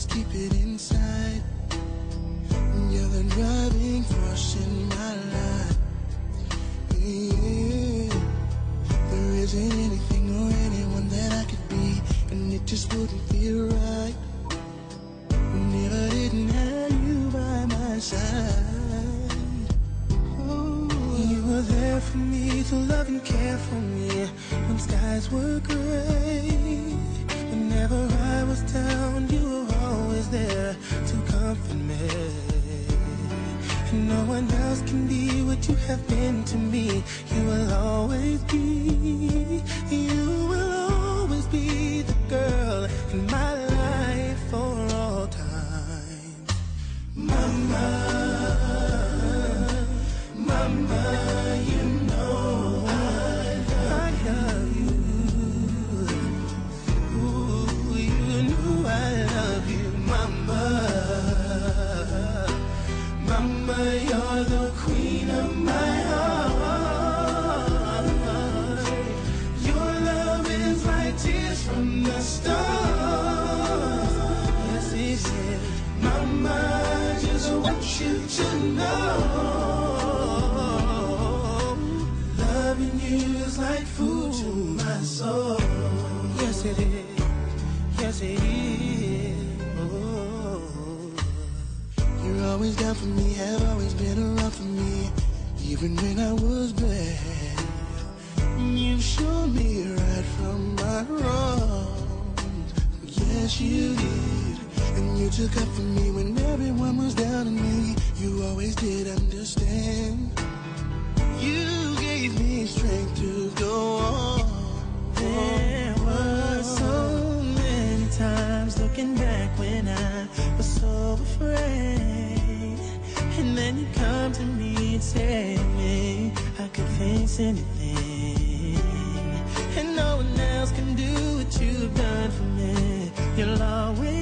always keep it inside. You're the driving force in my life. Yeah. There isn't anything or anyone that I could be, and it just wouldn't feel right. Never didn't have you by my side, oh. you were there for me to love and care for me when skies were gray. Whenever I was down, you were always there to comfort me. And no one else can be what you have been to me. You will always be, you will always be the girl want you to know. Loving you is like food to my soul. Yes, it is. Yes, it is. Oh. You're always down for me, have always been around for me, even when I was bad. You've shown me right from my wrongs. Yes, you did. And you took up for me when everyone was down on me. You always did understand. You gave me strength to go on. There were so many times looking back when I was so afraid. And then you come to me and say me, I could face anything. And no one else can do what you've done for me. You'll always